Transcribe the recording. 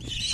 Beach.